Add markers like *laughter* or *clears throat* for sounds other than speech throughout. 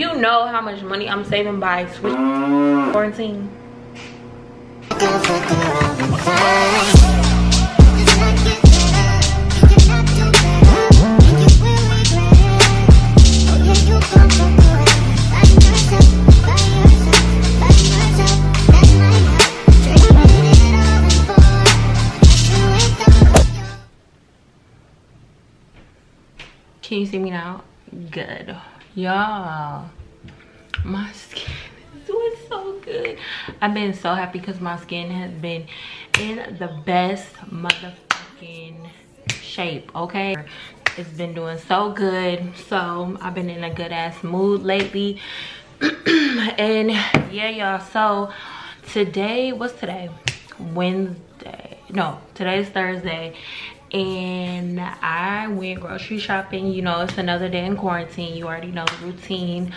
You know how much money I'm saving by switch quarantine. Can you see me now? Good. Y'all, my skin is doing so good. I've been so happy because my skin has been in the best motherfucking shape, okay? It's been doing so good. So I've been in a good ass mood lately. *clears throat* and yeah, y'all, so today, what's today? Wednesday. No, today's Thursday and I went grocery shopping. You know, it's another day in quarantine. You already know the routine.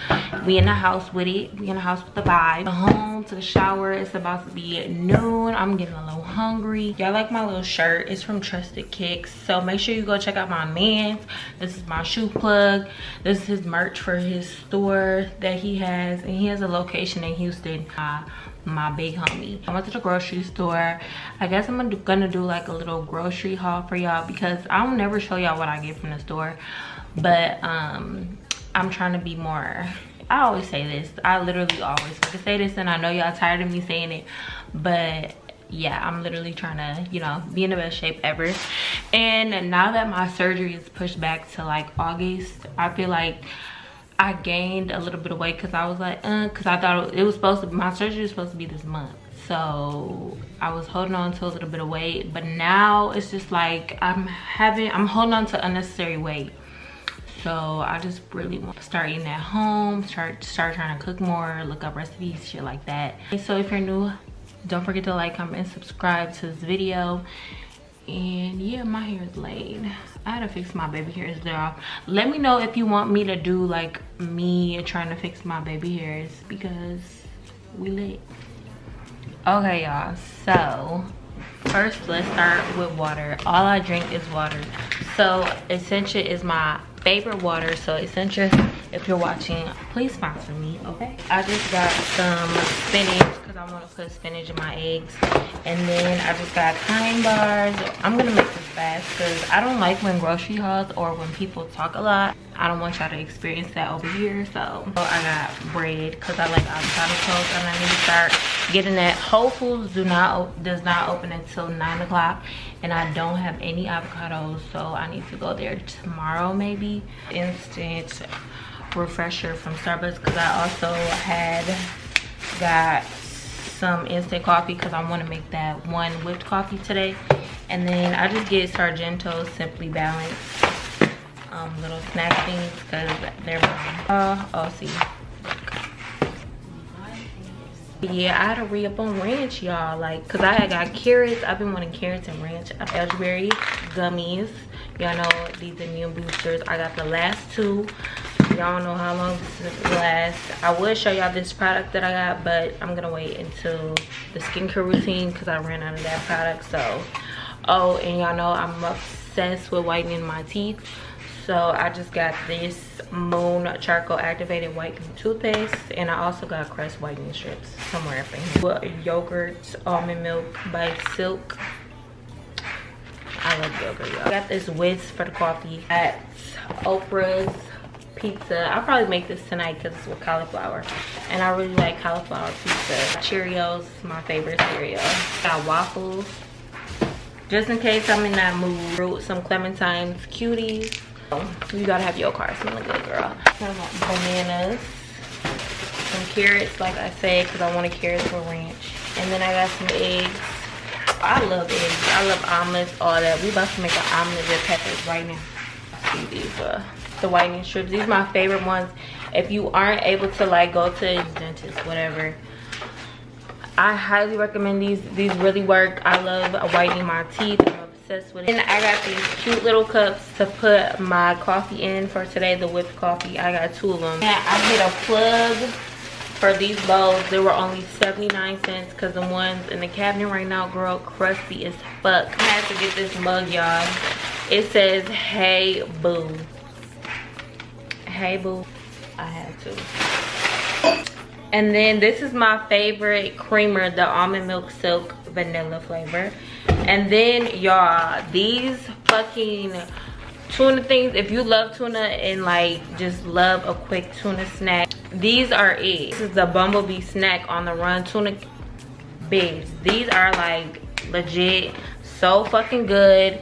We in the house with it. We in the house with the vibe. Home to the shower. It's about to be noon. I'm getting a little hungry. Y'all like my little shirt. It's from Trusted Kicks. So make sure you go check out my man's. This is my shoe plug. This is his merch for his store that he has. And he has a location in Houston. Uh, my big homie. I went to the grocery store. I guess I'm gonna do like a little grocery haul for y'all because I will never show y'all what I get from the store. But um, I'm trying to be more, I always say this. I literally always say this and I know y'all tired of me saying it. But yeah i'm literally trying to you know be in the best shape ever and now that my surgery is pushed back to like august i feel like I gained a little bit of weight because I was like, uh, because I thought it was supposed to, my surgery was supposed to be this month. So I was holding on to a little bit of weight, but now it's just like I'm having, I'm holding on to unnecessary weight. So I just really want to start eating at home, start, start trying to cook more, look up recipes, shit like that. So if you're new, don't forget to like, comment, and subscribe to this video. And yeah my hair is laid. I had to fix my baby hairs there let me know if you want me to do like me trying to fix my baby hairs because we lit. Okay y'all. So first let's start with water. All i drink is water. So essentia is my favorite water. So essentia if you're watching please sponsor me okay? I just got some spinach because i want to put spinach in my eggs. And then i just got kind bars. I'm gonna make this fast because i don't like when grocery hauls or when people talk a lot. I don't want y'all to experience that over here so i got bread because i like avocado toast and i need to start getting that. Whole foods do not does not open until nine o'clock and i don't have any avocados so i need to go there tomorrow maybe. Instant refresher from Starbucks because I also had got some instant coffee because I want to make that one whipped coffee today. And then I just get Sargento Simply Balanced um, little snack things because they're. Uh, oh, see. Yeah, I had to re-up on ranch, y'all. Like, because I had got carrots. I've been wanting carrots and ranch. Elderberry gummies. Y'all know these immune boosters. I got the last two y'all know how long this is last. i will show y'all this product that i got but i'm gonna wait until the skincare routine because i ran out of that product so oh and y'all know i'm obsessed with whitening my teeth so i just got this moon charcoal activated whitening toothpaste and i also got crest whitening strips somewhere up in here well, yogurt almond milk by silk I love yogurt, y'all. Got this whisk for the coffee at Oprah's pizza. I'll probably make this tonight because it's with cauliflower. And I really like cauliflower pizza. Cheerios, my favorite cereal. Got waffles. Just in case I'm in that mood. Some clementines, cuties. You gotta have your car smelling good, girl. Bananas. Some carrots, like I said, because I want a carrots for ranch. And then I got some eggs. I love eggs. I love omelets, all that. We about to make an omelet with peppers right now. See these, uh, the whitening strips these are my favorite ones if you aren't able to like go to dentist whatever i highly recommend these. These really work. I love whitening my teeth. I'm obsessed with it. And i got these cute little cups to put my coffee in for today the whipped coffee. I got two of them. And i hit a plug for these bowls. They were only 79 cents because the ones in the cabinet right now girl crusty as fuck. I had to get this mug y'all. It says hey boo. Hey boo. I had to And then this is my favorite creamer, the almond milk silk vanilla flavor. And then y'all, these fucking tuna things, if you love tuna and like just love a quick tuna snack, these are it. This is the Bumblebee snack on the run tuna babes. These are like legit so fucking good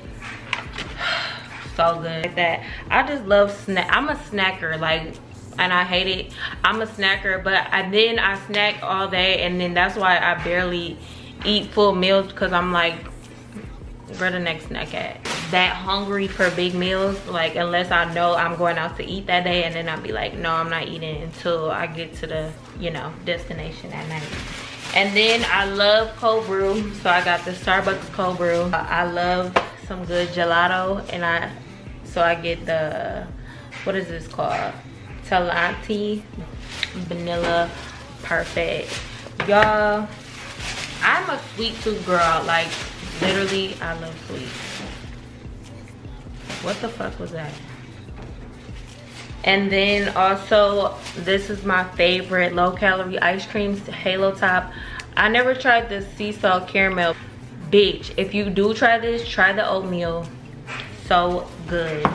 *sighs* so good like that i just love snack i'm a snacker like and i hate it i'm a snacker but I, then i snack all day and then that's why i barely eat full meals because i'm like where the next snack at that hungry for big meals like unless i know i'm going out to eat that day and then i'll be like no i'm not eating until i get to the you know destination at night and then I love cold brew. So I got the Starbucks cold brew. I love some good gelato. And I, so I get the, what is this called? Talenti Vanilla Perfect. Y'all, I'm a sweet tooth girl. Like, literally, I love sweets. What the fuck was that? And then also, this is my favorite low calorie ice cream, Halo Top. I never tried the sea salt caramel. Bitch, if you do try this, try the oatmeal. So good.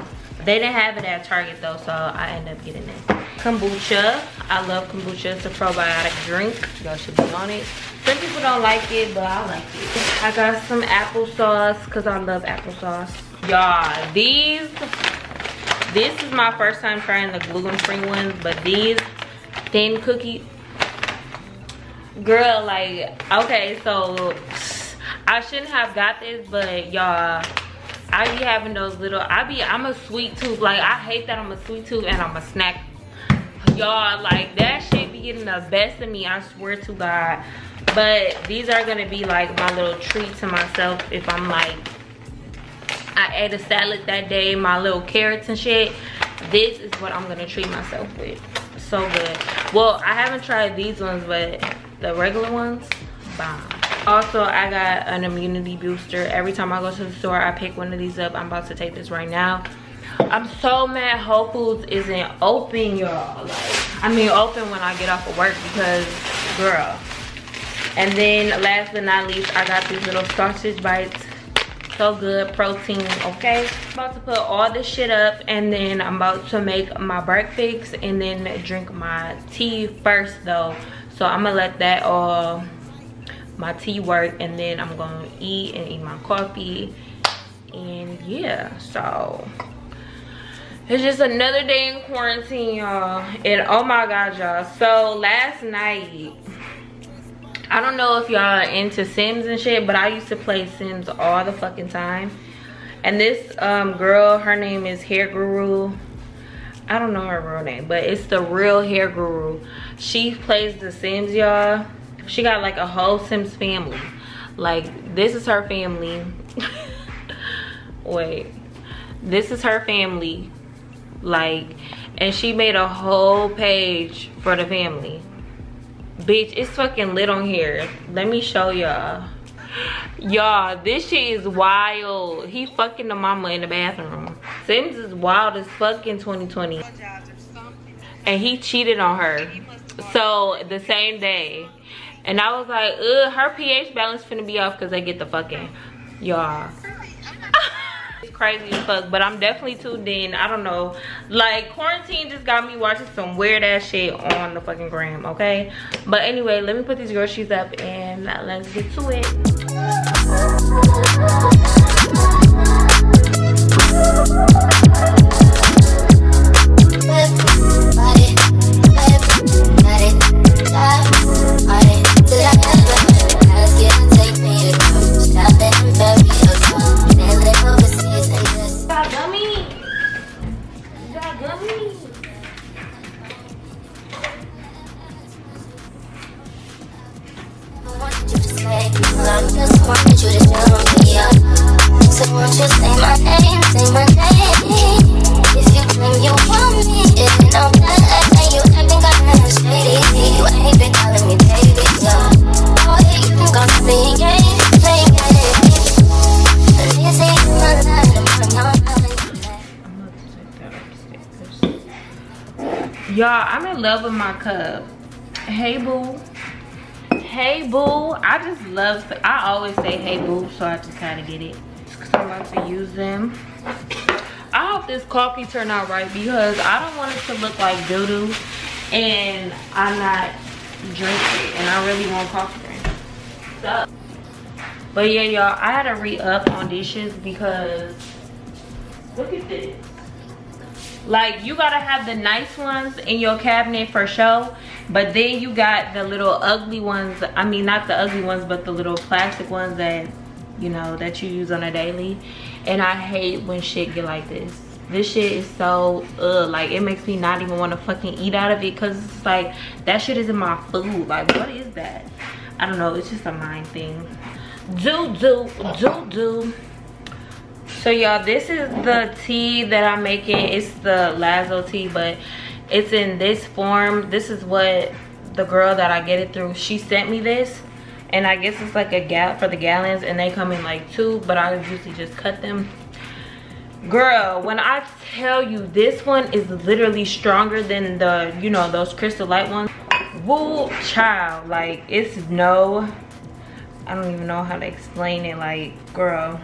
They didn't have it at Target though, so I ended up getting it. Kombucha. I love kombucha. It's a probiotic drink. Y'all should be on it. Some people don't like it, but I like it. I got some applesauce because I love applesauce. Y'all, these this is my first time trying the gluten-free ones, but these thin cookies, girl, like, okay, so I shouldn't have got this, but y'all, I be having those little, I be, I'm a sweet tooth. Like, I hate that I'm a sweet tooth and I'm a snack. Y'all, like, that shit be getting the best of me, I swear to God. But these are gonna be like my little treat to myself if I'm like I ate a salad that day, my little carrots and shit. This is what I'm gonna treat myself with. So good. Well, I haven't tried these ones, but the regular ones, bomb. Also, I got an immunity booster. Every time I go to the store, I pick one of these up. I'm about to take this right now. I'm so mad Whole Foods isn't open, y'all. Like, I mean, open when I get off of work because, girl. And then, last but not least, I got these little sausage bites so good protein okay I'm about to put all this shit up and then i'm about to make my breakfast and then drink my tea first though so i'm gonna let that all my tea work and then i'm gonna eat and eat my coffee and yeah so it's just another day in quarantine y'all and oh my god y'all so last night I don't know if y'all are into Sims and shit, but I used to play Sims all the fucking time. And this um, girl, her name is Hair Guru. I don't know her real name, but it's the real Hair Guru. She plays the Sims, y'all. She got like a whole Sims family. Like, this is her family. *laughs* Wait. This is her family. Like, and she made a whole page for the family bitch it's fucking lit on here let me show y'all y'all this shit is wild he fucking the mama in the bathroom sims is wild as fucking 2020 and he cheated on her so the same day and i was like ugh her ph balance finna be off because they get the fucking y'all. *laughs* It's crazy as fuck but i'm definitely tuned in. I don't know. Like quarantine just got me watching some weird ass shit on the fucking gram okay? But anyway let me put these groceries up and let's get to it with my cup. Hey boo. Hey boo. I just love i always say hey boo so i just kind of get it. Because i'm about to use them. I hope this coffee turned out right because i don't want it to look like doo-doo and i'm not drinking it and i really want coffee. Drink so but yeah y'all i had to re-up on dishes because look at this like you gotta have the nice ones in your cabinet for show but then you got the little ugly ones i mean not the ugly ones but the little plastic ones that you know that you use on a daily. And i hate when shit get like this. This shit is so uh like it makes me not even want to fucking eat out of it because it's like that shit is in my food. Like what is that? I don't know it's just a mind thing. Do do do do so y'all this is the tea that i'm making. It's the lazo tea but it's in this form. This is what the girl that i get it through she sent me this. And i guess it's like a gal for the gallons and they come in like two but i usually just cut them. Girl when i tell you this one is literally stronger than the you know those crystal light ones. Woo child like it's no i don't even know how to explain it like girl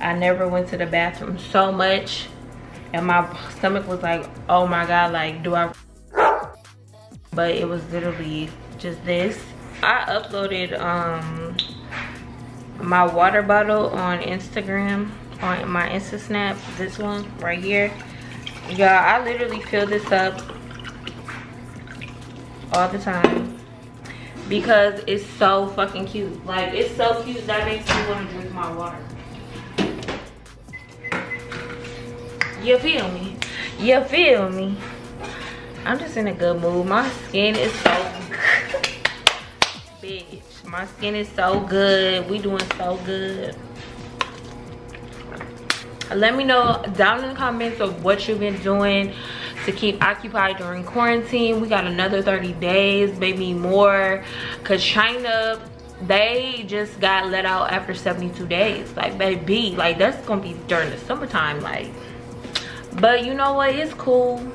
i never went to the bathroom so much and my stomach was like oh my god like do i but it was literally just this. I uploaded um my water bottle on instagram on my insta snap this one right here. Y'all i literally fill this up all the time because it's so fucking cute. Like it's so cute that makes me want to drink my water You feel me? You feel me? I'm just in a good mood. My skin is so *laughs* bitch. My skin is so good. We doing so good. Let me know down in the comments of what you've been doing to keep occupied during quarantine. We got another 30 days, maybe more. Cause China, they just got let out after 72 days. Like baby, like that's gonna be during the summertime. Like but you know what? It's cool.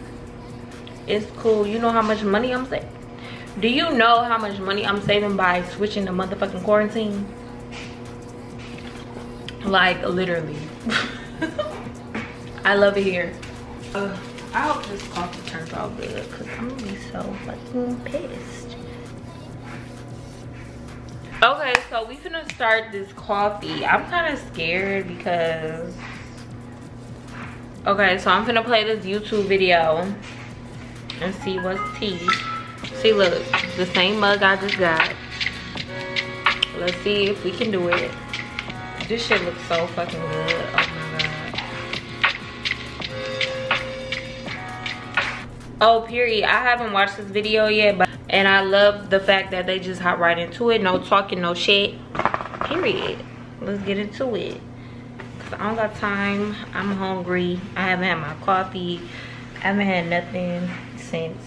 It's cool. You know how much money i'm saving do you know how much money i'm saving by switching the motherfucking quarantine? Like literally. *laughs* I love it here. Uh, i hope this coffee turns out good because i'm gonna be so fucking pissed. Okay so we gonna start this coffee. I'm kind of scared because okay so i'm gonna play this youtube video and see what's tea. See look the same mug i just got. Let's see if we can do it. This shit looks so fucking good. Oh my god. Oh period. I haven't watched this video yet but and i love the fact that they just hop right into it. No talking no shit. Period. Let's get into it I don't got time. I'm hungry. I haven't had my coffee. I haven't had nothing since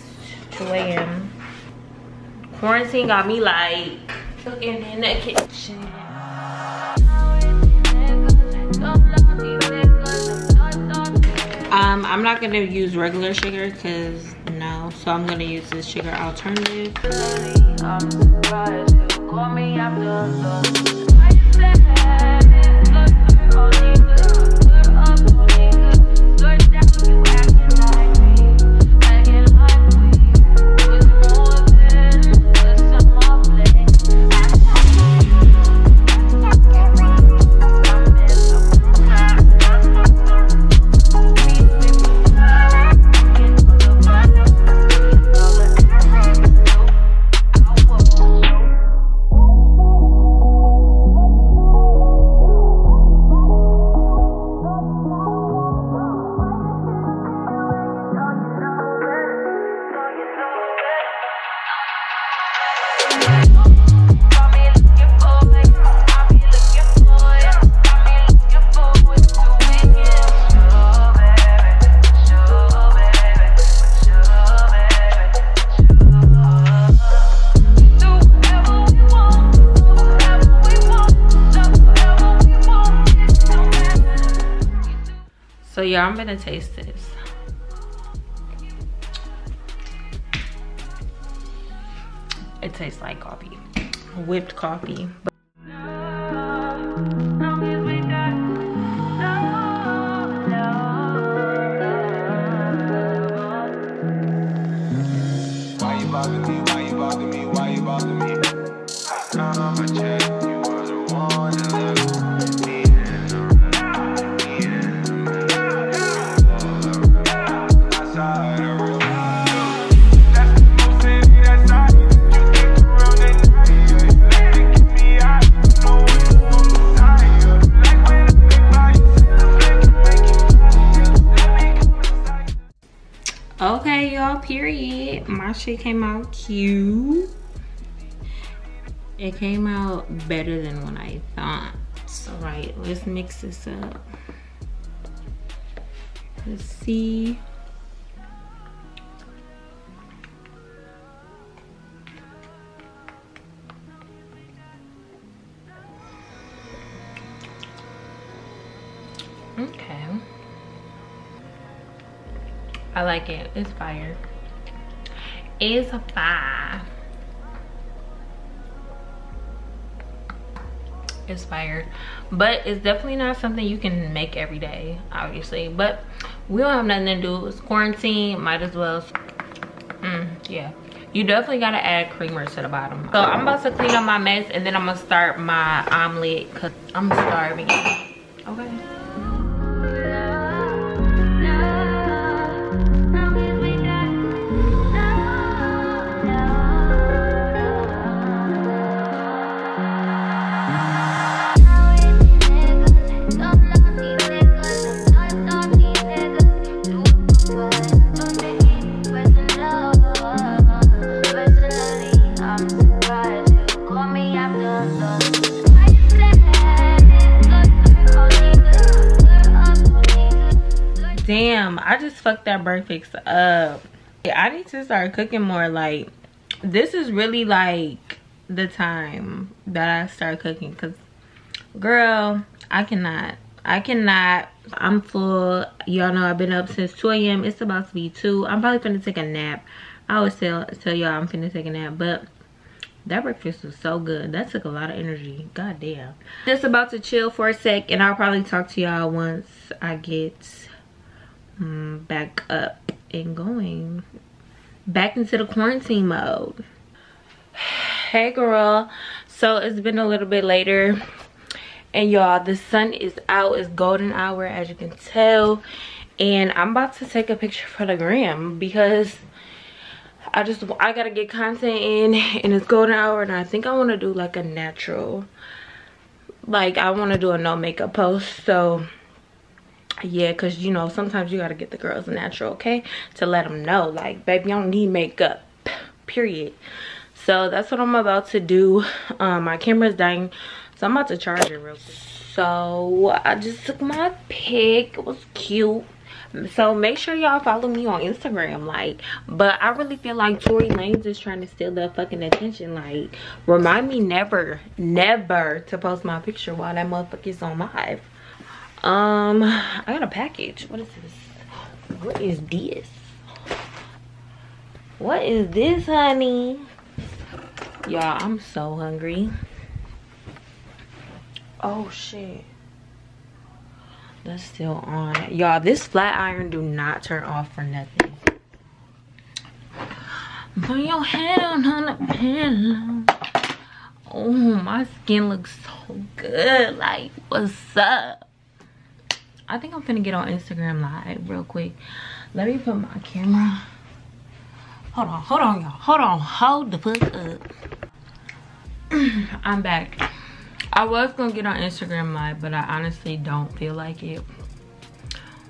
2 a.m. Quarantine got me like cooking in the kitchen. Um, I'm not gonna use regular sugar because no, so I'm gonna use this sugar alternative. So yeah, I'm gonna taste this. it tastes like coffee whipped coffee shit came out cute. It came out better than what i thought. All right let's mix this up. Let's see. Okay. I like it. It's fire. It's fire. It's fire. But it's definitely not something you can make every day, obviously. But we don't have nothing to do. It's quarantine. Might as well. Mm, yeah. You definitely gotta add creamer to the bottom. So I'm about to clean up my mess and then I'm gonna start my omelet because I'm starving. Fucked that breakfast up. I need to start cooking more like this is really like the time that i start cooking because girl i cannot i cannot i'm full. Y'all know i've been up since 2 a.m it's about to be 2 i'm probably gonna take a nap. I always tell tell y'all i'm finna take a nap but that breakfast was so good. That took a lot of energy. God damn just about to chill for a sec and i'll probably talk to y'all once i get Mm, back up and going. Back into the quarantine mode. *sighs* Hey girl. So it's been a little bit later. And y'all the sun is out. It's golden hour as you can tell. And i'm about to take a picture for the gram because i just i gotta get content in *laughs* and it's golden hour and i think i want to do like a natural like i want to do a no makeup post. So yeah because you know sometimes you got to get the girls natural okay to let them know like baby i don't need makeup period. So that's what i'm about to do. Um my camera's dying so i'm about to charge it real quick. So i just took my pic it was cute. So make sure y'all follow me on instagram like but i really feel like tory lanez is trying to steal that fucking attention like remind me never never to post my picture while that motherfucker is on live um i got a package. What is this? What is this? What is this honey? Y'all i'm so hungry. Oh shit. That's still on. Y'all this flat iron do not turn off for nothing. Put your head on the pillow. Oh my skin looks so good. Like what's up I think I'm finna get on Instagram live real quick. Let me put my camera. Hold on, hold on, y'all. Hold on, hold the fuck up. *clears throat* I'm back. I was gonna get on Instagram live, but I honestly don't feel like it.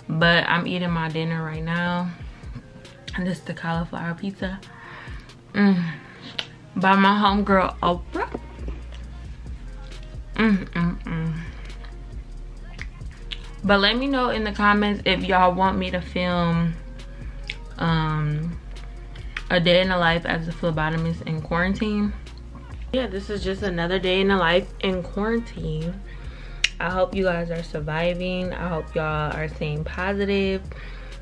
But I'm eating my dinner right now. And this is the cauliflower pizza. Mm. By my homegirl Oprah. Mm, mm, mm but let me know in the comments if y'all want me to film um a day in the life as a phlebotomist in quarantine. Yeah this is just another day in the life in quarantine. I hope you guys are surviving. I hope y'all are staying positive.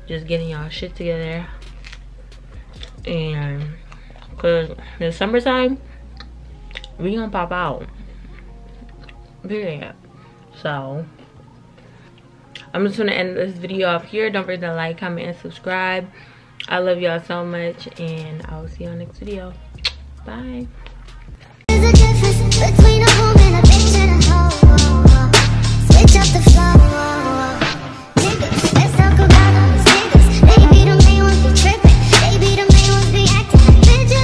Just getting y'all shit together. And Cause in the summertime, we gonna pop out. Period. So I'm just gonna end this video off here. Don't forget to like, comment, and subscribe. I love y'all so much and I will see y'all next video. Bye. Switch up the flow.